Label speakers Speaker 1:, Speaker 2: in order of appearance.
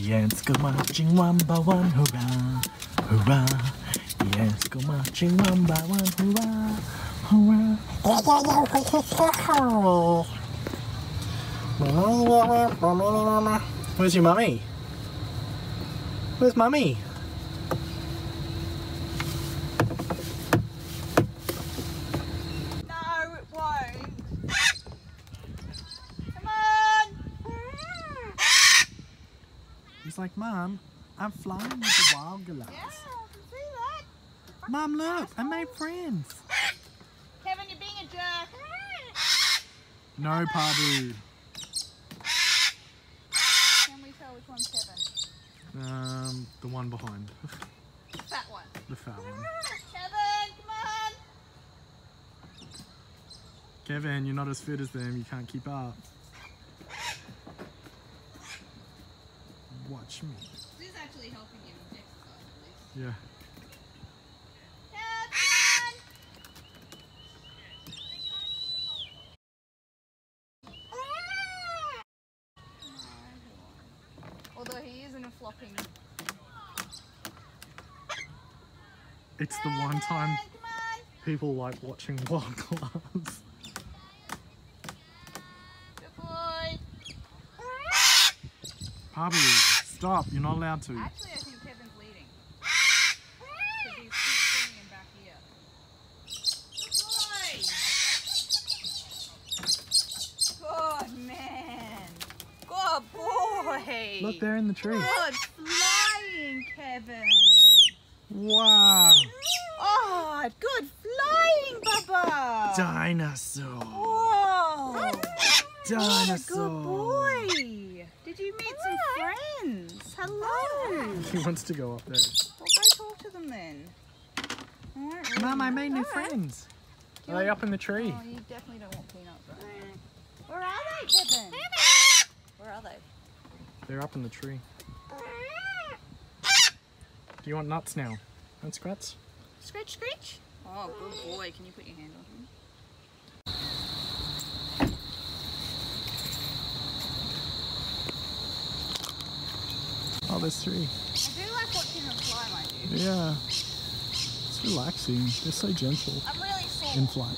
Speaker 1: Yes, go marching one by one, hurrah, hurrah. Yes, go marching one by one, hurrah, hurrah. Where's your mummy? Where's mummy?
Speaker 2: No, it won't. Come on.
Speaker 1: Like, Mom, I'm flying with the wild
Speaker 2: Yeah. I can see that.
Speaker 1: Mom, look, I made friends.
Speaker 2: Kevin, you're being a jerk.
Speaker 1: No, Pabu.
Speaker 2: Can we tell which one's Kevin?
Speaker 1: Um, the one behind,
Speaker 2: That one.
Speaker 1: the fat one.
Speaker 2: Kevin, come on.
Speaker 1: Kevin, you're not as fit as them. You can't keep up. Watch me.
Speaker 2: This is actually helping you exercise.
Speaker 1: Yeah.
Speaker 2: Although he isn't a flopping.
Speaker 1: It's the one time
Speaker 2: Kevin, come on.
Speaker 1: people like watching wild gloves.
Speaker 2: Good boy.
Speaker 1: Pabu, stop. You're not allowed to.
Speaker 2: Actually, I think Kevin's leading. Because he's keeps swinging back here. Good boy. Good man. Good boy.
Speaker 1: Look, they're in the tree.
Speaker 2: Good flying, Kevin.
Speaker 1: Wow.
Speaker 2: Oh, good flying, Bubba.
Speaker 1: Dinosaur.
Speaker 2: Whoa.
Speaker 1: Dinosaur.
Speaker 2: Good boy. Friends? Hello.
Speaker 1: He wants to go up there.
Speaker 2: Well, go talk to them then. Really-
Speaker 1: Mum, I made new friends. Are they up in the tree?
Speaker 2: Oh, you definitely don't want peanuts, right? Where are they, Kevin? Where are they?
Speaker 1: They're up in the tree. Do you want nuts now? And scratch?
Speaker 2: Scratch, screech. Oh, good boy. Can you put your hand on him?
Speaker 1: Oh, there's three.
Speaker 2: I do like watching them fly, you.
Speaker 1: Yeah. It's relaxing. They're so gentle
Speaker 2: I'm really sore.
Speaker 1: in flight.